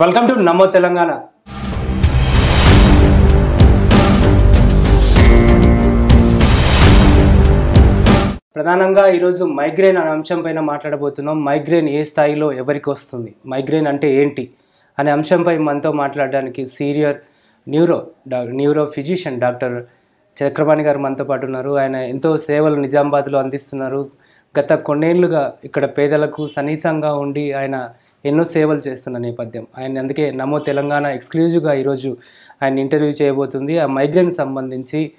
Welcome to నమో తెలంగాణ. ప్రధానంగా ఈరోజు migraine అనే అంశం పైన మాట్లాడబోతున్నాం. మైగ్రేన్ ఏ స్థాయిలో ఎవరికి వస్తుంది? మైగ్రేన్ అంటే ఏంటి? అనే అంశంపై మనతో మాట్లాడడానికి సీనియర్ న్యూరో డా న్యూరో ఫిజిషియన్ డాక్టర్ చక్రపాణి గారు మనతో పాటు ఉన్నారు. ఆయన ఎంతో సేవలు నిజామాబాద్లో అందిస్తున్నారు. గత కొన్నేళ్ళుగా ఇక్కడ పేదలకు సన్నిహితంగా ఉండి ఆయన ఎన్నో సేవలు చేస్తున్న నేపథ్యం. ఆయన అందుకే నమో తెలంగాణ ఎక్స్క్లూజివ్గా ఈరోజు ఆయన ఇంటర్వ్యూ చేయబోతుంది. ఆ మైగ్రేన్ సంబంధించి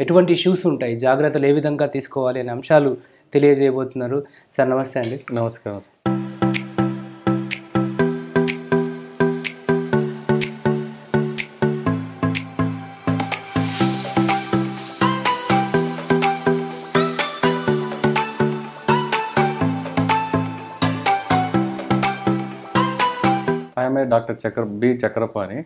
ఎటువంటి ఇష్యూస్ ఉంటాయి? జాగ్రత్తలు ఏ విధంగా తీసుకోవాలి అనే అంశాలు తెలియజేయబోతున్నారు. సార్ నమస్తే అండి. నమస్కారం. Doctor Chakra B Chakrapani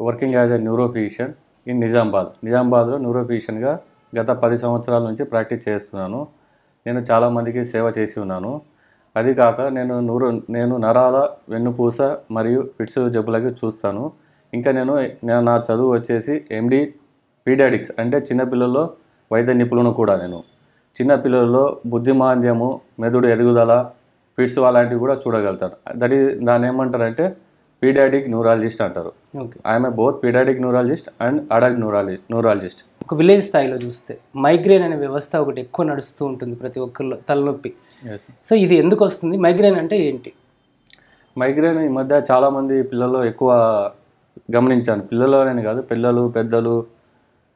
working as a neurophysician in Nizamabad. నిజామాబాద్లో న్యూరోఫిజిషియన్గా గత పది సంవత్సరాల నుంచి ప్రాక్టీస్ చేస్తున్నాను. నేను చాలామందికి సేవ చేసి ఉన్నాను. అది కాక నేను నూరు నేను నరాల వెన్నుపూస మరియు ఫిట్స్ జబ్బులకి చూస్తాను. ఇంకా నేను నేను నా చదువు వచ్చేసి ఎండి పీడాడిక్స్ అంటే చిన్నపిల్లల్లో వైద్య నిపుణులను కూడా నేను. చిన్నపిల్లల్లో బుద్ధిమాంద్యము మెదడు ఎదుగుదల ఫిట్స్ అలాంటివి కూడా చూడగలుగుతాను దట్ ఈ దాన్ని ఏమంటారంటే పీడియాటిక్ న్యూరాలజిస్ట్ అంటారు. Okay. I'm both paediatric neurologist and adult neurology neurologist. ఒక విలేజ్ స్థాయిలో చూస్తే మైగ్రేన్ అనే వ్యవస్థ ఒకటి ఎక్కువ నడుస్తూ ఉంటుంది ప్రతి ఒక్కరిలో తలనొప్పి. సో ఇది ఎందుకు వస్తుంది? మైగ్రేన్ అంటే ఏంటి? మైగ్రేన్ ఈ మధ్య చాలామంది పిల్లల్లో ఎక్కువ గమనించాను. పిల్లల్లోనే కాదు పిల్లలు పెద్దలు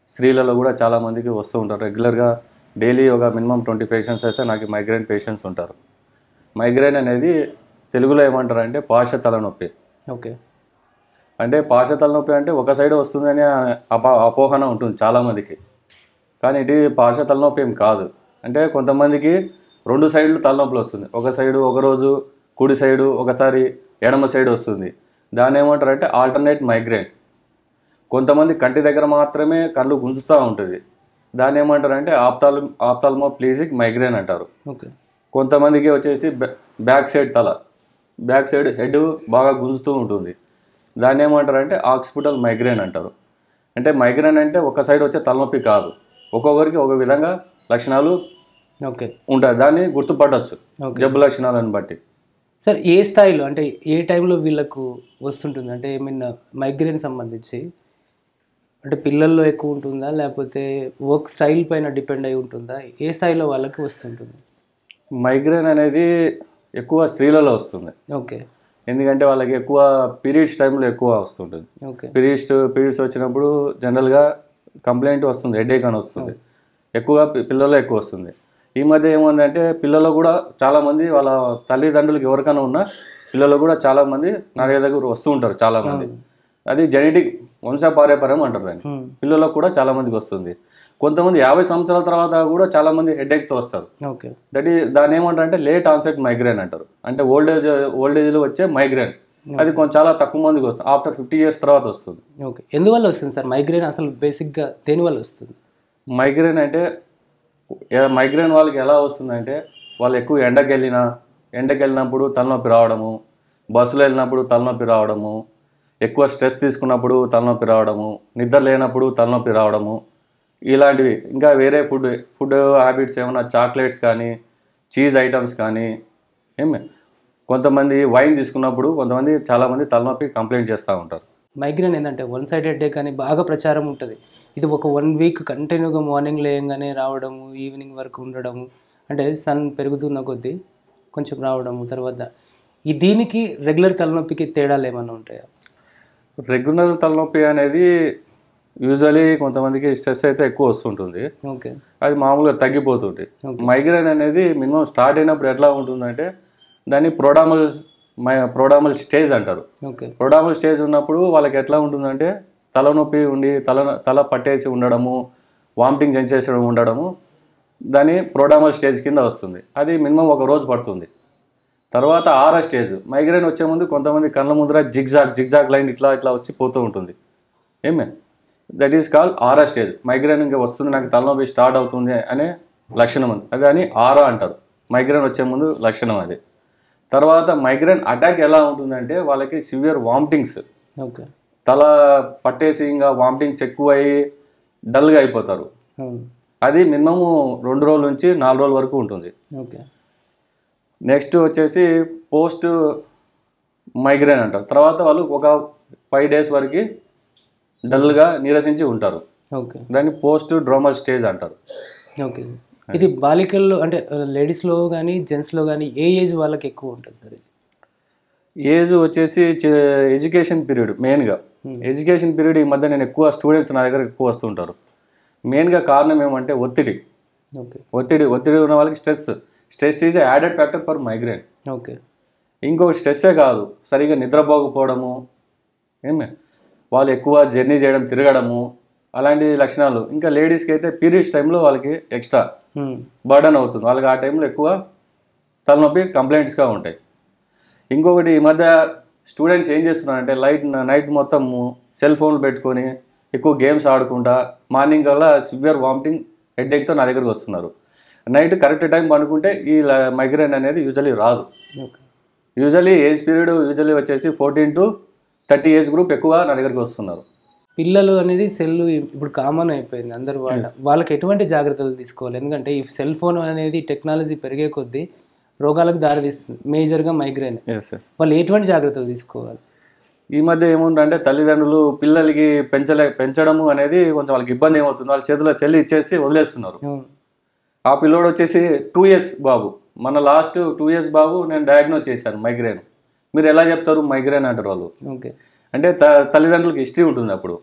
స్త్రీలలో కూడా చాలామందికి వస్తూ ఉంటారు. రెగ్యులర్గా డైలీ ఒక మినిమం ట్వంటీ పేషెంట్స్ అయితే నాకు మైగ్రేన్ పేషెంట్స్ ఉంటారు. మైగ్రేన్ అనేది తెలుగులో ఏమంటారు అంటే పాశ తలనొప్పి. ఓకే. అంటే పాశ తలనొప్పి అంటే ఒక సైడ్ వస్తుందని అపా అపోహన ఉంటుంది చాలామందికి కానీ ఇది పాశ తలనొప్పి ఏం కాదు. అంటే కొంతమందికి రెండు సైడ్లు తలనొప్పులు వస్తుంది. ఒక సైడు ఒకరోజు కుడి సైడు ఒకసారి ఎడమ సైడ్ వస్తుంది. దాన్ని ఏమంటారు అంటే ఆల్టర్నేట్ మైగ్రేన్. కొంతమంది కంటి దగ్గర మాత్రమే కళ్ళు గుంజుతూ ఉంటుంది. దాన్ని ఏమంటారు అంటే ఆప్తాల్ ఆప్తాల్మో ప్లీజిక్ మైగ్రేన్ అంటారు. ఓకే. కొంతమందికి వచ్చేసి బ్యా- బ్యాక్ సైడ్ తల బ్యాక్ సైడ్ హెడ్ బాగా గుంజుతూ ఉంటుంది. దాన్ని ఏమంటారు అంటే ఆక్సిపిటల్ మైగ్రేన్ అంటారు. అంటే మైగ్రేన్ అంటే ఒక సైడ్ వచ్చే తలనొప్పి కాదు. ఒక్కొక్కరికి ఒక విధంగా లక్షణాలు ఓకే. ఉంటాయి. దాన్ని గుర్తుపట్టవచ్చు Okay. జబ్బు లక్షణాలను బట్టి. సార్ ఏ స్థాయిలో అంటే ఏ టైంలో వీళ్ళకు వస్తుంటుంది? అంటే ఐ మీన్ మైగ్రేన్ సంబంధించి? అంటే పిల్లల్లో ఎక్కువ ఉంటుందా? లేకపోతే వర్క్ స్టైల్ పైన డిపెండ్ అయి ఉంటుందా? ఏ స్థాయిలో వాళ్ళకి వస్తుంటుంది? మైగ్రేన్ అనేది ఎక్కువ స్త్రీలలో వస్తుంది. ఓకే. ఎందుకంటే వాళ్ళకి ఎక్కువ పీరియడ్స్ టైంలో ఎక్కువ వస్తుంటుంది. ఓకే. పీరియడ్స్ పీరియడ్స్ వచ్చినప్పుడు జనరల్గా కంప్లైంట్ వస్తుంది హెడేక్ అని వస్తుంది. ఎక్కువగా పిల్లల్లో ఎక్కువ వస్తుంది. ఈ మధ్య ఏముందంటే పిల్లలు కూడా చాలామంది వాళ్ళ తల్లిదండ్రులకు ఎవరికైనా ఉన్నా పిల్లలు కూడా చాలామంది నా దగ్గర వస్తూ ఉంటారు చాలామంది అది జెనెటిక్ వంశపార్యపర్యం అంటారు దాన్ని. పిల్లలకు కూడా చాలామందికి వస్తుంది. కొంతమంది యాభై సంవత్సరాల తర్వాత కూడా చాలామంది హెడేక్తో వస్తారు. ఓకే. దట్ ఈ దాన్ని ఏమంటారు అంటే లేట్ ఆన్సెట్ మైగ్రేన్ అంటారు. అంటే ఓల్డ్ ఏజ్ ఓల్డ్ ఏజ్లో వచ్చే మైగ్రేన్ అది కొంచెం చాలా తక్కువ మందికి వస్తుంది. ఆఫ్టర్ ఫిఫ్టీ ఇయర్స్ తర్వాత వస్తుంది. ఓకే. ఎందువల్ల వస్తుంది సార్? మైగ్రేన్ అసలు బేసిక్గా దేనివల్ల వస్తుంది? మైగ్రేన్ అంటే మైగ్రేన్ వాళ్ళకి ఎలా వస్తుందంటే వాళ్ళు ఎక్కువ ఎండకి వెళ్ళినా ఎండకి వెళ్ళినప్పుడు తలనొప్పి రావడము బస్సులో వెళ్ళినప్పుడు తలనొప్పి రావడము ఎక్కువ స్ట్రెస్ తీసుకున్నప్పుడు తలనొప్పి రావడము నిద్ర లేనప్పుడు తలనొప్పి రావడము ఇలాంటివి. ఇంకా వేరే ఫుడ్ ఫుడ్ హ్యాబిట్స్ ఏమైనా చాక్లెట్స్ కానీ చీజ్ ఐటమ్స్ కానీ ఏమి కొంతమంది వైన్ తీసుకున్నప్పుడు కొంతమంది చాలామంది తలనొప్పి కంప్లైంట్ చేస్తూ ఉంటారు. మైగ్రేన్ ఏంటంటే వన్ సైడెడ్ డే కానీ బాగా ప్రచారం ఉంటుంది. ఇది ఒక వన్ వీక్ కంటిన్యూగా మార్నింగ్ లేయంగానే రావడము ఈవినింగ్ వరకు ఉండడము అంటే సన్ పెరుగుతున్న కొద్దీ కొంచెం రావడము తర్వాత ఈ దీనికి రెగ్యులర్ తలనొప్పికి తేడాలు ఏమైనా ఉంటాయా? రెగ్యులర్ తలనొప్పి అనేది యూజువలీ కొంతమందికి స్ట్రెస్ అయితే ఎక్కువ వస్తుంటుంది. ఓకే. అది మామూలుగా తగ్గిపోతుంది. మైగ్రేన్ అనేది మినిమం స్టార్ట్ అయినప్పుడు ఎట్లా ఉంటుందంటే దాన్ని ప్రోడామల్ మై ప్రోడామల్ స్టేజ్ అంటారు. ఓకే. ప్రోడామల్ స్టేజ్ ఉన్నప్పుడు వాళ్ళకి ఎట్లా ఉంటుందంటే తలనొప్పి ఉండి తల తల పట్టేసి ఉండడము వామిటింగ్ సెన్సేషన్ ఉండడము దాని ప్రోడామల్ స్టేజ్ కింద వస్తుంది. అది మినిమం ఒక రోజు పడుతుంది. తర్వాత ఆరో స్టేజ్. మైగ్రేన్ వచ్చే ముందు కొంతమంది కళ్ళ ముందర జిగ్జాగ్ జిగ్జాగ్ లైన్ ఇట్లా ఇట్లా వచ్చి పోతూ ఉంటుంది. ఏమే? That is call aura stage. Migraine ఇంకా వస్తుంది నాకు తలనొప్పి స్టార్ట్ అవుతుంది అనే లక్షణం ఉంది. అది అని ఆరా అంటారు. మైగ్రేన్ వచ్చే ముందు లక్షణం అది. తర్వాత మైగ్రేన్ అటాక్ ఎలా ఉంటుందంటే వాళ్ళకి సివియర్ వామిటింగ్స్. ఓకే. తల పట్టేసి ఇంకా వామిటింగ్స్ ఎక్కువ అయ్యి డల్గా అయిపోతారు. అది మినిమము రెండు రోజుల నుంచి నాలుగు రోజుల వరకు ఉంటుంది. ఓకే. నెక్స్ట్ వచ్చేసి పోస్ట్ మైగ్రేన్ అంటారు. తర్వాత వాళ్ళు ఒక ఫైవ్ డేస్ వరకు డల్గా నీరసించి ఉంటారు. ఓకే. దాన్ని పోస్ట్ డ్రోమల్ స్టేజ్ అంటారు. ఓకే ఇది బాలికల్లో అంటే లేడీస్లో కానీ జెంట్స్లో కానీ ఏ ఏజ్ వాళ్ళకి ఎక్కువ ఉంటుంది సార్ ఇది? ఏజ్ వచ్చేసి ఎడ్యుకేషన్ పీరియడ్ మెయిన్గా. ఎడ్యుకేషన్ పీరియడ్ ఈ మధ్య నేను ఎక్కువ స్టూడెంట్స్ నా దగ్గర ఎక్కువ వస్తుంటారు. మెయిన్గా కారణం ఏమంటే ఒత్తిడి. ఓకే. ఒత్తిడి ఒత్తిడి ఉన్న వాళ్ళకి stress. Stress is added factor for migraine. Okay. ఇంకొక స్ట్రెస్సే కాదు సరిగా నిద్రపోకపోవడము ఏమే? వాళ్ళు ఎక్కువ జర్నీ చేయడం తిరగడము అలాంటి లక్షణాలు. ఇంకా లేడీస్కి అయితే పీరియడ్స్ టైంలో వాళ్ళకి ఎక్స్ట్రా. బర్డన్ అవుతుంది. వాళ్ళకి ఆ టైంలో ఎక్కువ తలనొప్పి కంప్లైంట్స్గా ఉంటాయి. ఇంకొకటి ఈ మధ్య స్టూడెంట్స్ ఏం చేస్తున్నారంటే లైట్ నైట్ మొత్తం సెల్ ఫోన్లు పెట్టుకొని ఎక్కువ గేమ్స్ ఆడుకుంటా మార్నింగ్ కల్లా సివియర్ వామిటింగ్ హెడ్ఏక్తో నా దగ్గరకు వస్తున్నారు. నైట్ కరెక్ట్ టైం పడుకుంటే ఈ మైగ్రేన్ అనేది యూజువలీ రాదు. యూజువలీ ఏజ్ పీరియడ్ యూజువలీ వచ్చేసి fourteen to thirty age group ఎక్కువ నా దగ్గరికి వస్తున్నారు. పిల్లలు అనేది సెల్ ఇప్పుడు కామన్ అయిపోయింది అందరు వాళ్ళ వాళ్ళకి ఎటువంటి జాగ్రత్తలు తీసుకోవాలి? ఎందుకంటే ఈ సెల్ ఫోన్ అనేది టెక్నాలజీ పెరిగే కొద్దీ రోగాలకు దారితీస్తుంది మేజర్గా మైగ్రేన్. వాళ్ళు ఎటువంటి జాగ్రత్తలు తీసుకోవాలి? ఈ మధ్య ఏముందంటే తల్లిదండ్రులు పిల్లలకి పెంచలే పెంచడము అనేది కొంచెం వాళ్ళకి ఇబ్బంది ఏమవుతుంది వాళ్ళ చేతిలో చెల్లి ఇచ్చేసి వదిలేస్తున్నారు. ఆ పిల్లోడు వచ్చేసి టూ ఇయర్స్ బాబు. మన లాస్ట్ టూ ఇయర్స్ బాబు నేను డయాగ్నోజ్ చేశాను మైగ్రేన్ మీరు ఎలా చెప్తారు? మైగ్రేన్ అంటారు వాళ్ళు. ఓకే. అంటే తల్లిదండ్రులకి హిస్టరీ ఉంటుంది అప్పుడు.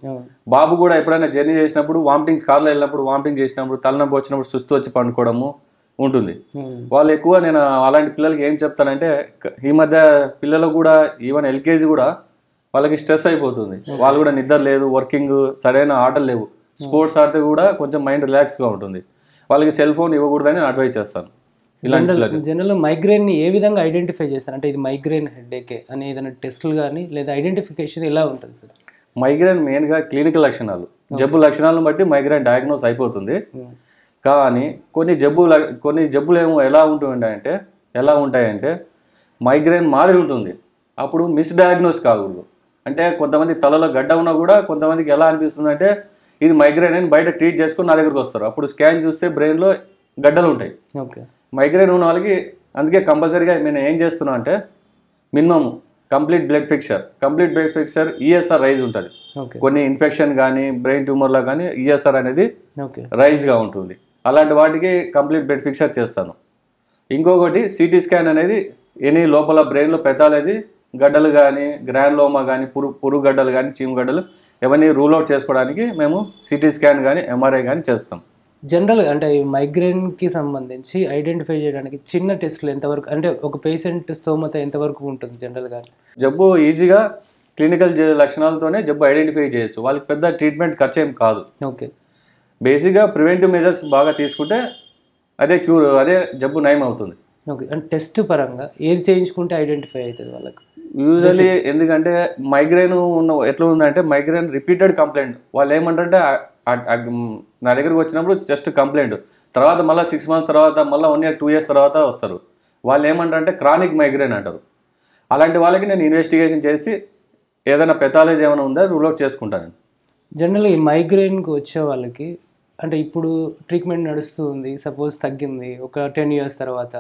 బాబు కూడా ఎప్పుడైనా జర్నీ చేసినప్పుడు వామిటింగ్ కార్లో వెళ్ళినప్పుడు వామిటింగ్ చేసినప్పుడు తలనొప్పి వచ్చినప్పుడు సుస్తు వచ్చి పండుకోవడము ఉంటుంది. వాళ్ళు ఎక్కువ నేను అలాంటి పిల్లలకి ఏం చెప్తానంటే ఈ మధ్య పిల్లలు కూడా ఈవెన్ ఎల్కేజీ కూడా వాళ్ళకి స్ట్రెస్ అయిపోతుంది. వాళ్ళు కూడా నిద్ర లేదు వర్కింగ్ సరైన ఆటలు లేవు. స్పోర్ట్స్ ఆడితే కూడా కొంచెం మైండ్ రిలాక్స్గా ఉంటుంది. వాళ్ళకి సెల్ ఫోన్ ఇవ్వకూడదని అడ్వైజ్ చేస్తాను. పిల్లలకి జనరల్ మైగ్రేన్ని ఏ విధంగా ఐడెంటిఫై చేస్తారు అంటే ఇది మైగ్రేన్ హెడ్ఏకే అని ఏదైనా టెస్టులు కానీ లేదా ఐడెంటిఫికేషన్ ఎలా ఉంటుంది సార్? మైగ్రేన్ మెయిన్గా క్లినికల్ లక్షణాలు. జబ్బు లక్షణాలను బట్టి మైగ్రేన్ డయాగ్నోస్ అయిపోతుంది. కానీ కొన్ని జబ్బు కొన్ని జబ్బులు ఏమో ఎలా ఉంటుంటాయంటే ఎలా ఉంటాయంటే మైగ్రేన్ మాదిరి ఉంటుంది. అప్పుడు మిస్ డయాగ్నోస్ కాకూడదు. అంటే కొంతమంది తలలో గడ్డ ఉన్నా కూడా కొంతమందికి ఎలా అనిపిస్తుంది అంటే ఇది మైగ్రేన్ అని బయట ట్రీట్ చేసుకుని నా దగ్గరకు వస్తారు. అప్పుడు స్కాన్ చూస్తే బ్రెయిన్లో గడ్డలు ఉంటాయి. ఓకే. మైగ్రేన్ ఉన్న వాళ్ళకి అందుకే కంపల్సరీగా నేను ఏం చేస్తున్నా అంటే minimum complete blood picture complete blood picture ESR rise ఉంటుంది. కొన్ని ఇన్ఫెక్షన్ కానీ బ్రెయిన్ ట్యూమర్లో కానీ ఈఎస్ఆర్ అనేది రైజ్గా ఉంటుంది. అలాంటి వాటికి కంప్లీట్ బ్లడ్ పిక్చర్ చేస్తాను. ఇంకొకటి సిటీ స్కాన్ అనేది ఎనీ లోపల బ్రెయిన్లో పెథాలజీ గడ్డలు కానీ గ్రాన్లోమా కానీ పురు పురుగు గడ్డలు కానీ చీము గడ్డలు ఇవన్నీ రూల్ అవుట్ చేసుకోవడానికి మేము సిటీ స్కాన్ కానీ ఎంఆర్ఐ కానీ చేస్తాం. జనరల్ అంటే ఈ మైగ్రేన్కి సంబంధించి ఐడెంటిఫై చేయడానికి చిన్న టెస్టులు ఎంతవరకు అంటే ఒక పేషెంట్ స్తోమత ఎంతవరకు ఉంటుంది జనరల్గా జబ్బు ఈజీగా క్లినికల్ లక్షణాలతోనే జబ్బు ఐడెంటిఫై చేయొచ్చు. వాళ్ళకి పెద్ద ట్రీట్మెంట్ ఖర్చు ఏం కాదు ఓకే బేసిక్గా ప్రివెంటివ్ మెజర్స్ బాగా తీసుకుంటే అదే క్యూర్ అదే జబ్బు నయం అవుతుంది ఓకే అంటే టెస్ట్ పరంగా ఏది చేయించుకుంటే ఐడెంటిఫై అవుతుంది వాళ్ళకి? యూజువల్లీ ఎందుకంటే మైగ్రేన్ ఉన్న ఎట్లా ఉందంటే మైగ్రేన్ రిపీటెడ్ కంప్లైంట్ వాళ్ళు ఏమంటారంటే నా దగ్గరికి వచ్చినప్పుడు జస్ట్ కంప్లైంట్ తర్వాత మళ్ళీ సిక్స్ మంత్స్ తర్వాత మళ్ళీ వన్ ఇయర్ టూ ఇయర్స్ తర్వాత వస్తారు. వాళ్ళు ఏమంటారంటే క్రానిక్ మైగ్రేన్ అంటారు. అలాంటి వాళ్ళకి నేను ఇన్వెస్టిగేషన్ చేసి ఏదైనా పెథాలజీ ఏమైనా ఉందా రూల్ అవుట్ చేసుకుంటాను జనరల్గా ఈ మైగ్రేన్కి వచ్చే వాళ్ళకి అంటే ఇప్పుడు ట్రీట్మెంట్ నడుస్తూ ఉంది సపోజ్ తగ్గింది ఒక టెన్ ఇయర్స్ తర్వాత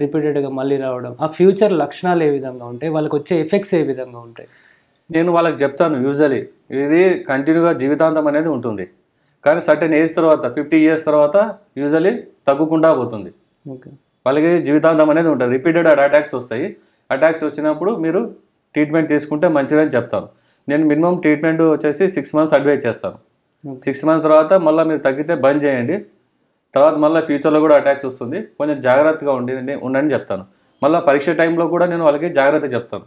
రిపీటెడ్గా మళ్ళీ రావడం. ఆ ఫ్యూచర్ లక్షణాలు ఏ విధంగా ఉంటాయి? వాళ్ళకి వచ్చే ఎఫెక్ట్స్ ఏ విధంగా ఉంటాయి? నేను వాళ్ళకి చెప్తాను యూజువలీ ఇది కంటిన్యూగా జీవితాంతం అనేది ఉంటుంది. కానీ సర్టెన్ ఏజ్ తర్వాత ఫిఫ్టీ ఇయర్స్ తర్వాత యూజువలీ తగ్గుకుంటా పోతుంది. ఓకే. వాళ్ళకి జీవితాంతం అనేది ఉంటుంది. రిపీటెడ్ అటాక్స్ వస్తాయి. అటాక్స్ వచ్చినప్పుడు మీరు ట్రీట్మెంట్ తీసుకుంటే మంచిదని చెప్తాను. నేను మినిమం ట్రీట్మెంట్ వచ్చేసి సిక్స్ మంత్స్ అడ్వైజ్ చేస్తాను. సిక్స్ మంత్స్ తర్వాత మళ్ళీ మీరు తగ్గితే బంద్ చేయండి. తర్వాత మళ్ళీ ఫ్యూచర్లో కూడా అటాక్స్ వస్తుంది. కొంచెం జాగ్రత్తగా ఉండి ఉండండి చెప్తాను. మళ్ళీ పరీక్ష టైంలో కూడా నేను వాళ్ళకి జాగ్రత్త చెప్తాను.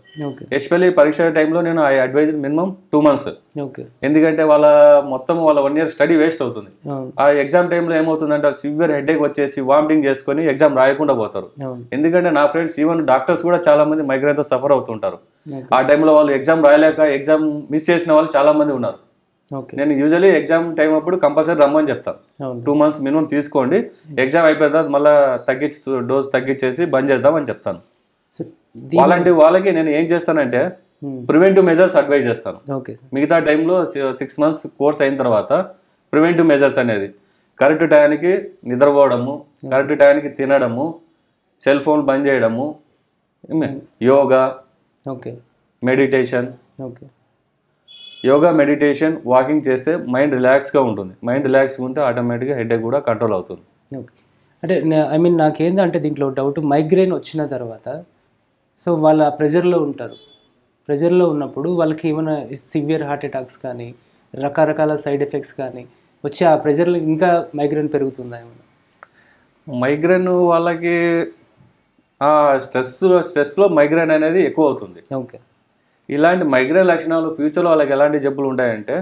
ఎస్పెషల్లీ పరీక్ష టైంలో నేను I advise minimum two months ఎందుకంటే వాళ్ళ మొత్తం వాళ్ళ వన్ ఇయర్ స్టడీ వేస్ట్ అవుతుంది. ఆ ఎగ్జామ్ టైంలో ఏమవుతుందంటే సివియర్ హెడేక్ వచ్చేసి వామిటింగ్ చేసుకొని ఎగ్జామ్ రాయకుండా పోతారు. ఎందుకంటే నా ఫ్రెండ్స్ ఈవెన్ డాక్టర్స్ కూడా చాలా మంది మైగ్రేన్తో సఫర్ అవుతుంటారు. ఆ టైంలో వాళ్ళు ఎగ్జామ్ రాయలేక ఎగ్జామ్ మిస్ చేసిన వాళ్ళు చాలా మంది ఉన్నారు. నేను యూజువల్లీ ఎగ్జామ్ టైం అప్పుడు కంపల్సరీ రమ్మని చెప్తాను టూ మంత్స్ మినిమం తీసుకోండి. ఎగ్జామ్ అయిపోయిన తర్వాత మళ్ళీ తగ్గించి డోస్ తగ్గించేసి బంద్ చేద్దామని చెప్తాను. వాళ్ళంటి వాళ్ళకి నేను ఏం చేస్తానంటే ప్రివెంటివ్ మెజర్స్ అడ్వైజ్ చేస్తాను. మిగతా టైంలో సిక్స్ మంత్స్ కోర్స్ అయిన తర్వాత ప్రివెంటివ్ మెజర్స్ అనేది. కరెక్ట్ టైంకి నిద్రపోవడము కరెక్ట్ టైంకి తినడము సెల్ ఫోన్ బంద్ చేయడము ఏమే? Yoga okay. Meditation okay. Yoga meditation walking చేస్తే మైండ్ రిలాక్స్గా ఉంటుంది. మైండ్ రిలాక్స్గా ఉంటే ఆటోమేటిక్గా హెడేక్ కూడా కంట్రోల్ అవుతుంది. ఓకే. అంటే ఐ మీన్ నాకేందంటే దీంట్లో డౌట్ మైగ్రేన్ వచ్చిన తర్వాత సో వాళ్ళ ప్రెజర్లో ఉంటారు. ప్రెజర్లో ఉన్నప్పుడు వాళ్ళకి ఏమైనా సివియర్ హార్ట్ అటాక్స్ కానీ రకరకాల సైడ్ ఎఫెక్ట్స్ కానీ వచ్చి ఆ ప్రెజర్లో ఇంకా మైగ్రేన్ పెరుగుతుందా ఏమైనా? మైగ్రేన్ వాళ్ళకి స్ట్రెస్ స్ట్రెస్లో మైగ్రేన్ అనేది ఎక్కువ అవుతుంది. ఓకే. ఇలాంటి మైగ్రేన్ లక్షణాలు ఫ్యూచర్లో వాళ్ళకి ఎలాంటి జబ్బులు ఉంటాయంటే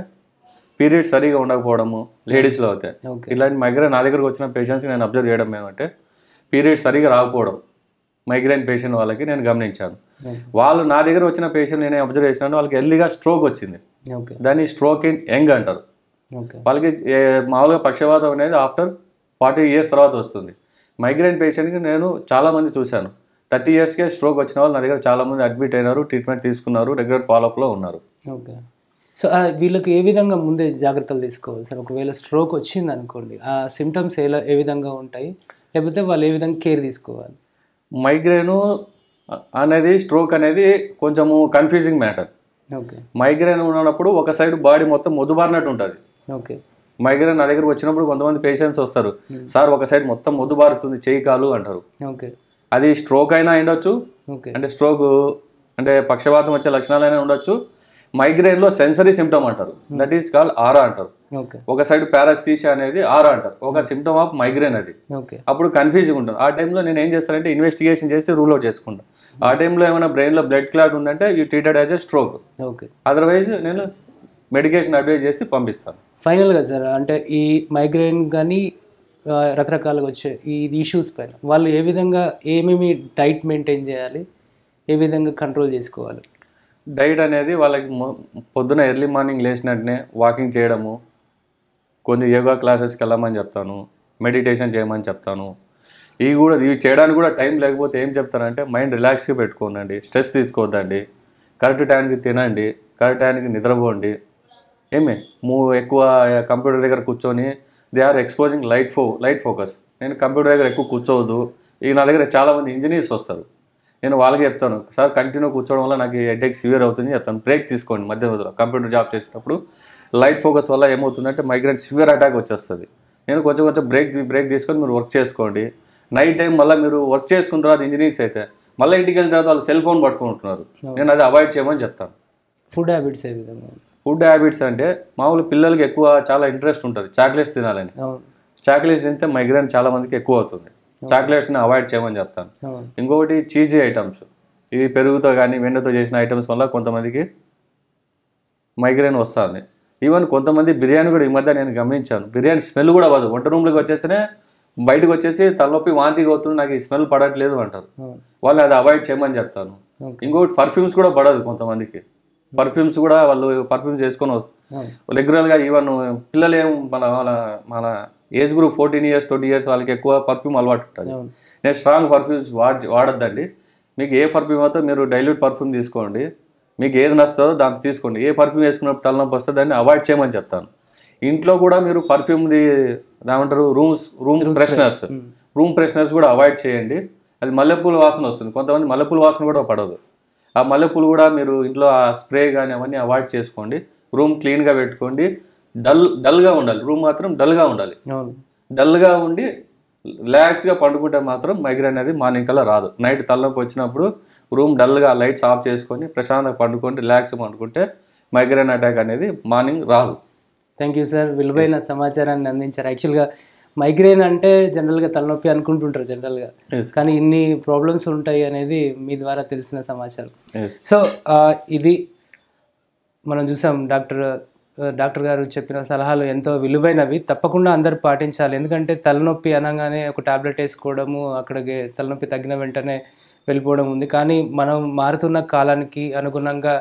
పీరియడ్స్ సరిగా ఉండకపోవడము లేడీస్లో అవుతాయి ఓకే. ఇలాంటి మైగ్రేన్ నా దగ్గరకు వచ్చిన పేషెంట్స్కి నేను అబ్జర్వ్ చేయడం ఏమంటే పీరియడ్స్ సరిగా రాకపోవడం మైగ్రేన్ పేషెంట్ వాళ్ళకి నేను గమనించాను. వాళ్ళు నా దగ్గర వచ్చిన పేషెంట్ నేను అబ్జర్వ్ చేసినాను వాళ్ళకి ఎర్లీగా స్ట్రోక్ వచ్చింది. దాన్ని స్ట్రోక్ ఇన్ యంగ్ అంటారు. ఓకే. వాళ్ళకి మామూలుగా పక్షవాతం అనేది ఆఫ్టర్ ఫార్టీ ఇయర్స్ తర్వాత వస్తుంది. మైగ్రేన్ పేషెంట్కి నేను చాలామంది చూశాను. థర్టీ ఇయర్స్కే స్ట్రోక్ వచ్చిన వాళ్ళు నా దగ్గర చాలామంది అడ్మిట్ అయినారు ట్రీట్మెంట్ తీసుకున్నారు రెగ్యులర్ ఫాలోఅప్లో ఉన్నారు. ఓకే. సో వీళ్ళకి ఏ విధంగా ముందే జాగ్రత్తలు తీసుకోవాలి సార్? ఒకవేళ స్ట్రోక్ వచ్చింది అనుకోండి ఆ సిమ్టమ్స్ ఎలా ఏ విధంగా ఉంటాయి? లేకపోతే వాళ్ళు ఏ విధంగా కేర్ తీసుకోవాలి? మైగ్రేను అనేది స్ట్రోక్ అనేది కొంచెము కన్ఫ్యూజింగ్ మ్యాటర్ ఓకే. మైగ్రేన్ ఉన్నప్పుడు ఒక సైడ్ బాడీ మొత్తం మొద్దుబారినట్టు ఉంటుంది. ఓకే. మైగ్రేన్ నా దగ్గరకు వచ్చినప్పుడు కొంతమంది పేషెంట్స్ వస్తారు. సార్ ఒక సైడ్ మొత్తం మొద్దుబారుతుంది చేయి కాలు అంటారు. ఓకే. అది స్ట్రోక్ అయినా ఉండొచ్చు. అంటే స్ట్రోక్ అంటే పక్షవాతం వచ్చే లక్షణాలైనా ఉండొచ్చు. మైగ్రేన్లో సెన్సరీ సిమ్టమ్ అంటారు. దట్ ఈస్ కాల్ ఆరా అంటారు. ఓకే. ఒక సైడ్ పారాస్థీషియా అనేది ఆరా అంటారు. ఒక సిమ్టమ్ ఆఫ్ మైగ్రేన్ అది. అప్పుడు కన్ఫ్యూజింగ్ ఉంటుంది ఆ టైంలో నేను ఏం చేస్తానంటే ఇన్వెస్టిగేషన్ చేసి రూల్ అవుట్ చేసుకుంటాను ఆ టైంలో ఏమైనా బ్రెయిన్లో బ్లడ్ క్లాట్ ఉందంటే you treated as a stroke okay. Otherwise నేను మెడికేషన్ అడ్వైజ్ చేసి పంపిస్తాను. ఫైనల్గా సార్ అంటే ఈ మైగ్రేన్ కానీ రకరకాలుగా వచ్చే ఈ ఇష్యూస్ పైన. వాళ్ళు ఏ విధంగా ఏమేమి డైట్ మెయింటైన్ చేయాలి ఏ విధంగా కంట్రోల్ చేసుకోవాలి? డైట్ అనేది వాళ్ళకి పొద్దున ఎర్లీ మార్నింగ్ లేచినట్టునే వాకింగ్ చేయడము కొన్ని యోగా క్లాసెస్కి వెళ్ళమని చెప్తాను మెడిటేషన్ చేయమని చెప్తాను. ఇవి కూడా ఇవి చేయడానికి కూడా టైం లేకపోతే ఏం చెప్తానంటే మైండ్ రిలాక్స్గా పెట్టుకోనండి స్ట్రెస్ తీసుకోవద్దండి. కరెక్ట్ టైంకి తినండి కరెక్ట్ టైంకి నిద్రపోండి. ఏమే? మూ ఎక్కువ కంప్యూటర్ దగ్గర కూర్చొని దే ఆర్ ఎక్స్పోజింగ్ లైట్ ఫో లైట్ ఫోకస్ నేను కంప్యూటర్ దగ్గర ఎక్కువ కూర్చోవద్దు. ఇక నా దగ్గర చాలామంది ఇంజనీర్స్ వస్తారు. నేను వాళ్ళకి చెప్తాను సార్ కంటిన్యూ కూర్చోవడం వల్ల నాకు హెడ్ఏక్ సివియర్ అవుతుంది. చెప్తాను బ్రేక్ తీసుకోండి. మధ్య మధ్యలో కంప్యూటర్ జాబ్ చేసేటప్పుడు లైట్ ఫోకస్ వల్ల ఏమవుతుందంటే మైగ్రేన్ సివియర్ అటాక్ వచ్చేస్తుంది. నేను కొంచెం కొంచెం బ్రేక్ బ్రేక్ తీసుకొని మీరు వర్క్ చేసుకోండి. నైట్ టైం మళ్ళీ మీరు వర్క్ చేసుకున్న తర్వాత ఇంజనీర్స్ అయితే మళ్ళీ ఇంటికి వెళ్ళిన తర్వాత వాళ్ళు సెల్ ఫోన్ పట్టుకుంటున్నారు నేను అది అవాయిడ్ చేయమని చెప్తాను. ఫుడ్ హ్యాబిట్స్ ఏ విధంగా? ఫుడ్ హ్యాబిట్స్ అంటే మామూలు పిల్లలకి ఎక్కువ చాలా ఇంట్రెస్ట్ ఉంటుంది. చాక్లెట్స్ తినాలని. చాక్లెట్స్ తింటే మైగ్రేన్ చాలా మందికి ఎక్కువ అవుతుంది. చాక్లెట్స్ని అవాయిడ్ చేయమని చెప్తాను. ఇంకొకటి చీజీ ఐటమ్స్. ఇవి పెరుగుతో కానీ వెన్నతో చేసిన ఐటమ్స్ వల్ల కొంతమందికి మైగ్రేన్ వస్తుంది. ఈవెన్ కొంతమంది బిర్యానీ కూడా ఈ మధ్య నేను గమనించాను. బిర్యానీ స్మెల్ కూడా అవ్వదు. వంట రూమ్లోకి వచ్చేస్తేనే బయటకు వచ్చేసి తలనొప్పి వాంతిగా అవుతుంది. నాకు ఈ స్మెల్ పడట్లేదు అంటారు. వాళ్ళని అది అవాయిడ్ చేయమని చెప్తాను. ఇంకొకటి పర్ఫ్యూమ్స్ కూడా పడదు కొంతమందికి. పర్ఫ్యూమ్స్ కూడా వాళ్ళు పర్ఫ్యూమ్స్ చేసుకొని వస్తారు రెగ్యులర్గా ఈవెన్ పిల్లలు ఏం మన వాళ్ళ మన age group fourteen years twenty years వాళ్ళకి ఎక్కువ పర్ఫ్యూమ్ అలవాటు ఉంటుంది. నేను స్ట్రాంగ్ పర్ఫ్యూమ్స్ వాడ వాడొద్దండి. మీకు ఏ పర్ఫ్యూమ్ అయితే మీరు డైల్యూట్ పర్ఫ్యూమ్ తీసుకోండి. మీకు ఏది నచ్చుతుందో దాన్ని తీసుకోండి. ఏ పర్ఫ్యూమ్ వేసుకున్నప్పుడు తలనొప్పి వస్తే దాన్ని అవాయిడ్ చేయమని చెప్తాను. ఇంట్లో కూడా మీరు పర్ఫ్యూమ్ది ఏమంటారు rooms room fresheners. Room fresheners కూడా అవాయిడ్ చేయండి. అది మల్లెపూల వాసన వస్తుంది. కొంతమంది మల్లెపూల వాసన కూడా పడదు. ఆ మల్లెపూలు కూడా మీరు ఇంట్లో ఆ స్ప్రే కానీ అవన్నీ అవాయిడ్ చేసుకోండి. రూమ్ క్లీన్గా పెట్టుకోండి. డల్ డల్గా ఉండాలి. రూమ్ మాత్రం డల్గా ఉండాలి. డల్గా ఉండి రిలాక్స్గా పండుకుంటే మాత్రం మైగ్రేన్ అనేది మార్నింగ్ కల్లా రాదు. నైట్ తలనొప్పి వచ్చినప్పుడు రూమ్ డల్గా లైట్స్ ఆఫ్ చేసుకొని ప్రశాంతంగా పండుకొని రిలాక్స్గా పండుకుంటే మైగ్రేన్ అటాక్ అనేది మార్నింగ్ రాదు. Thank you sir. విలువైన సమాచారాన్ని అందించారు. యాక్చువల్గా మైగ్రేన్ అంటే జనరల్గా తలనొప్పి అనుకుంటుంటారు జనరల్గా. కానీ ఇన్ని ప్రాబ్లమ్స్ ఉంటాయి అనేది మీ ద్వారా తెలిసిన సమాచారం. సో ఇది మనం చూసాం డాక్టర్ డాక్టర్ గారు చెప్పిన సలహాలు ఎంతో విలువైనవి. తప్పకుండా అందరు పాటించాలి. ఎందుకంటే తలనొప్పి అనగానే ఒక టాబ్లెట్ వేసుకోవడము అక్కడికి తలనొప్పి తగ్గిన వెంటనే వెళ్ళిపోవడం ఉంది. కానీ మనం మారుతున్న కాలానికి అనుగుణంగా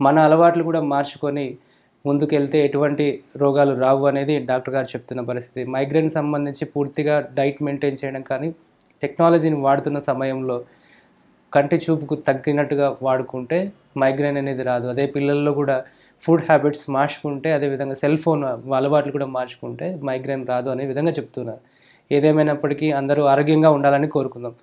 మన అలవాట్లు కూడా మార్చుకొని ముందుకెళ్తే ఎటువంటి రోగాలు రావు అనేది డాక్టర్ గారు చెప్తున్న పరిస్థితి. మైగ్రేన్ సంబంధించి పూర్తిగా డైట్ మెయింటైన్ చేయడం కానీ టెక్నాలజీని వాడుతున్న సమయంలో కంటి చూపుకు తగ్గినట్టుగా వాడుకుంటే మైగ్రేన్ అనేది రాదు. అదే పిల్లల్లో కూడా ఫుడ్ హ్యాబిట్స్ మార్చుకుంటే అదేవిధంగా సెల్ ఫోన్ అలవాట్లు కూడా మార్చుకుంటే మైగ్రేన్ రాదు అనే విధంగా చెప్తున్నారు. ఏదేమైనప్పటికీ అందరూ ఆరోగ్యంగా ఉండాలని కోరుకుందాం.